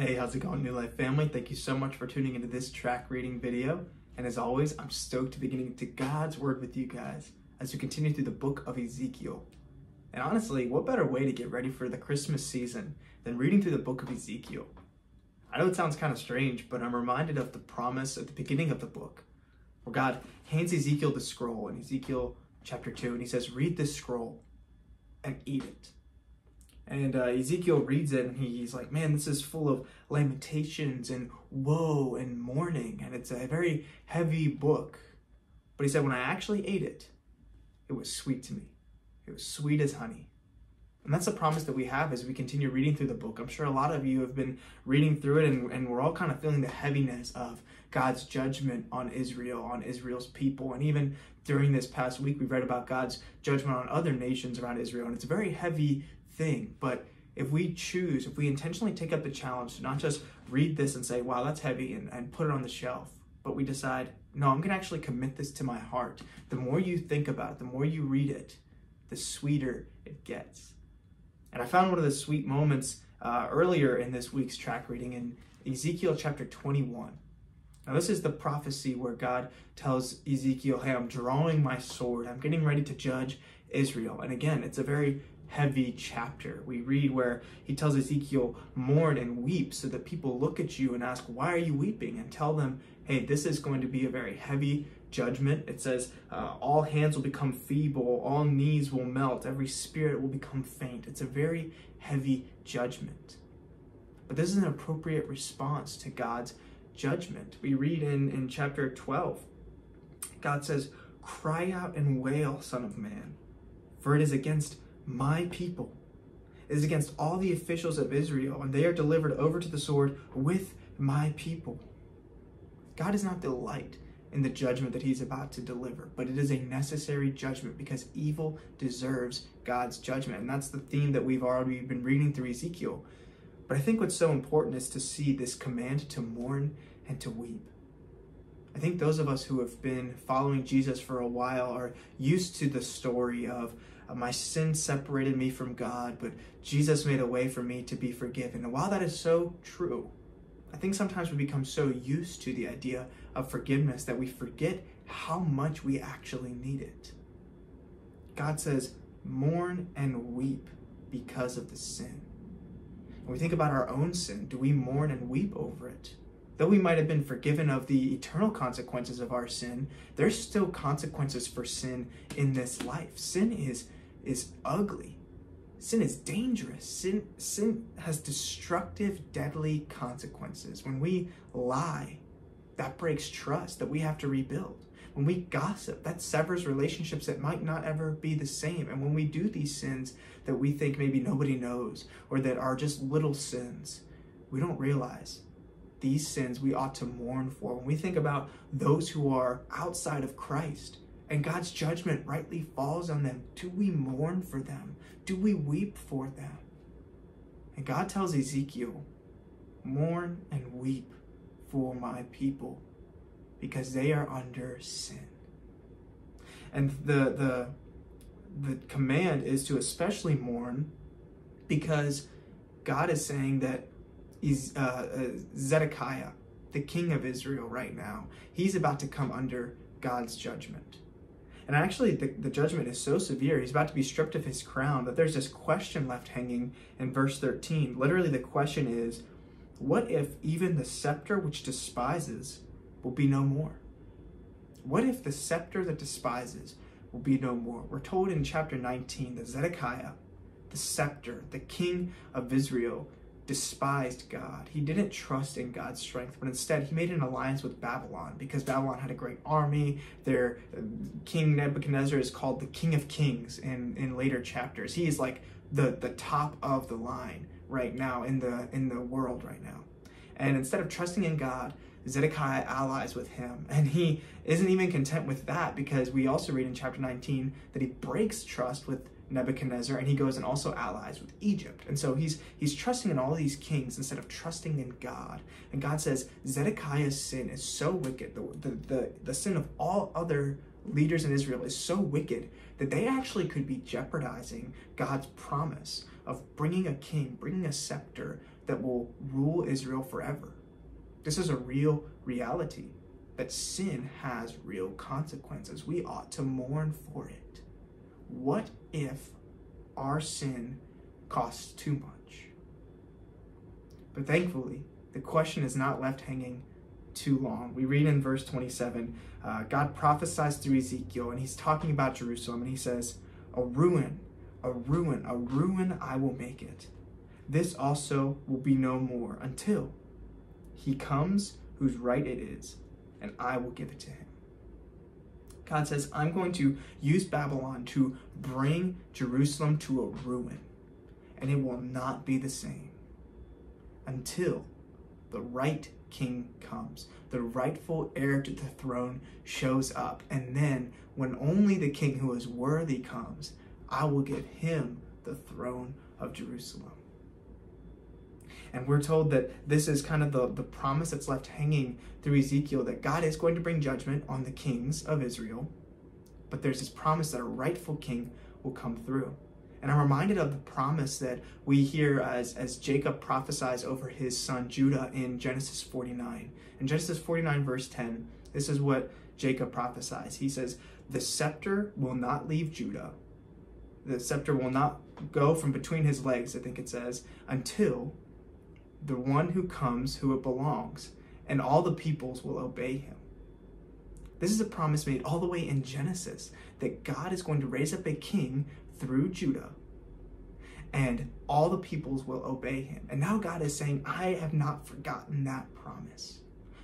Hey, how's it going, New Life family? Thank you so much for tuning into this TRAC reading video. And as always, I'm stoked to be getting into God's Word with you guys as we continue through the book of Ezekiel. And honestly, what better way to get ready for the Christmas season than reading through the book of Ezekiel? I know it sounds kind of strange, but I'm reminded of the promise at the beginning of the book where God hands Ezekiel the scroll in Ezekiel chapter 2, and he says, Read this scroll and eat it. And uh, Ezekiel reads it and he's like, man, this is full of lamentations and woe and mourning. And it's a very heavy book. But he said, when I actually ate it, it was sweet to me. It was sweet as honey. And that's a promise that we have as we continue reading through the book. I'm sure a lot of you have been reading through it and, and we're all kind of feeling the heaviness of God's judgment on Israel, on Israel's people. And even during this past week, we've read about God's judgment on other nations around Israel. And it's a very heavy thing. But if we choose, if we intentionally take up the challenge to not just read this and say, wow, that's heavy, and, and put it on the shelf, but we decide, no, I'm going to actually commit this to my heart. The more you think about it, the more you read it, the sweeter it gets. And I found one of the sweet moments uh, earlier in this week's TRAC reading in Ezekiel chapter 21. Now, this is the prophecy where God tells Ezekiel, Hey, I'm drawing my sword. I'm getting ready to judge Israel. And again, it's a very heavy chapter. We read where he tells Ezekiel, mourn and weep so that people look at you and ask, why are you weeping? And tell them, hey, this is going to be a very heavy judgment. It says, uh, all hands will become feeble, all knees will melt, every spirit will become faint. It's a very heavy judgment. But this is an appropriate response to God's judgment. We read in, in chapter 12, God says, Cry out and wail, Son of Man, for it is against my people. It is against all the officials of Israel, and they are delivered over to the sword with my people. God does not delight in the judgment that he's about to deliver, but it is a necessary judgment because evil deserves God's judgment. And that's the theme that we've already been reading through Ezekiel. But I think what's so important is to see this command to mourn and to weep. I think those of us who have been following Jesus for a while are used to the story of uh, my sin separated me from God, but Jesus made a way for me to be forgiven. And while that is so true, I think sometimes we become so used to the idea of forgiveness that we forget how much we actually need it. God says, mourn and weep because of the sin. When we think about our own sin, do we mourn and weep over it? Though we might have been forgiven of the eternal consequences of our sin, there's still consequences for sin in this life. Sin is is ugly. Sin is dangerous. Sin, sin has destructive, deadly consequences. When we lie, that breaks trust that we have to rebuild. When we gossip, that severs relationships that might not ever be the same. And when we do these sins that we think maybe nobody knows or that are just little sins, we don't realize these sins we ought to mourn for. When we think about those who are outside of Christ, and God's judgment rightly falls on them, do we mourn for them? Do we weep for them? And God tells Ezekiel, mourn and weep for my people because they are under sin. And the, the, the command is to especially mourn because God is saying that uh, uh, Zedekiah, the king of Israel right now, he's about to come under God's judgment. And actually, the, the judgment is so severe, he's about to be stripped of his crown, that there's this question left hanging in verse 13. Literally, the question is, what if even the scepter which despises will be no more? What if the scepter that despises will be no more? We're told in chapter 19 that Zedekiah, the scepter, the king of Israel, despised God. He didn't trust in God's strength, but instead he made an alliance with Babylon because Babylon had a great army. Their uh, King Nebuchadnezzar is called the King of Kings in, in later chapters. He is like the, the top of the line right now in the in the world right now. And instead of trusting in God, Zedekiah allies with him. And he isn't even content with that because we also read in chapter 19 that he breaks trust with Nebuchadnezzar, and he goes and also allies with Egypt. And so he's he's trusting in all these kings instead of trusting in God. And God says Zedekiah's sin is so wicked. The, the, the, the sin of all other leaders in Israel is so wicked that they actually could be jeopardizing God's promise of bringing a king, bringing a scepter that will rule Israel forever. This is a real reality that sin has real consequences. We ought to mourn for it. What if our sin costs too much? But thankfully, the question is not left hanging too long. We read in verse 27, uh, God prophesies through Ezekiel, and he's talking about Jerusalem, and he says, A ruin, a ruin, a ruin I will make it. This also will be no more until he comes whose right it is, and I will give it to him. God says, I'm going to use Babylon to bring Jerusalem to a ruin, and it will not be the same until the right king comes. The rightful heir to the throne shows up. And then, when only the king who is worthy comes, I will give him the throne of Jerusalem. And we're told that this is kind of the, the promise that's left hanging through Ezekiel that God is going to bring judgment on the kings of Israel. But there's this promise that a rightful king will come through. And I'm reminded of the promise that we hear as, as Jacob prophesies over his son Judah in Genesis 49. In Genesis 49, verse 10, this is what Jacob prophesies. He says, The scepter will not leave Judah. The scepter will not go from between his legs, I think it says, until the one who comes who it belongs, and all the peoples will obey him. This is a promise made all the way in Genesis that God is going to raise up a king through Judah, and all the peoples will obey him. And now God is saying, I have not forgotten that promise.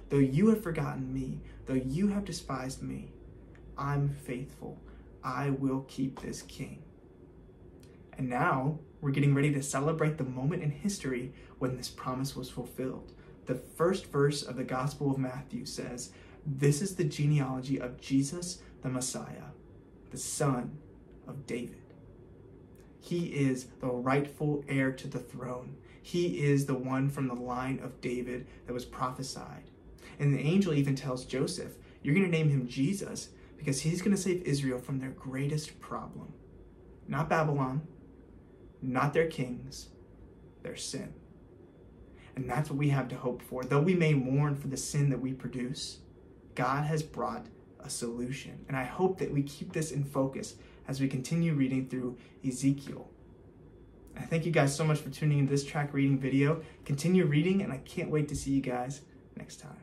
Though you have forgotten me, though you have despised me, I'm faithful. I will keep this king. And now we're getting ready to celebrate the moment in history when this promise was fulfilled. The first verse of the Gospel of Matthew says, This is the genealogy of Jesus the Messiah, the son of David. He is the rightful heir to the throne. He is the one from the line of David that was prophesied. And the angel even tells Joseph, You're going to name him Jesus because he's going to save Israel from their greatest problem. Not Babylon, not their kings, their sin. And that's what we have to hope for. Though we may mourn for the sin that we produce, God has brought a solution. And I hope that we keep this in focus as we continue reading through Ezekiel. I thank you guys so much for tuning in to this TRAC reading video. Continue reading, and I can't wait to see you guys next time.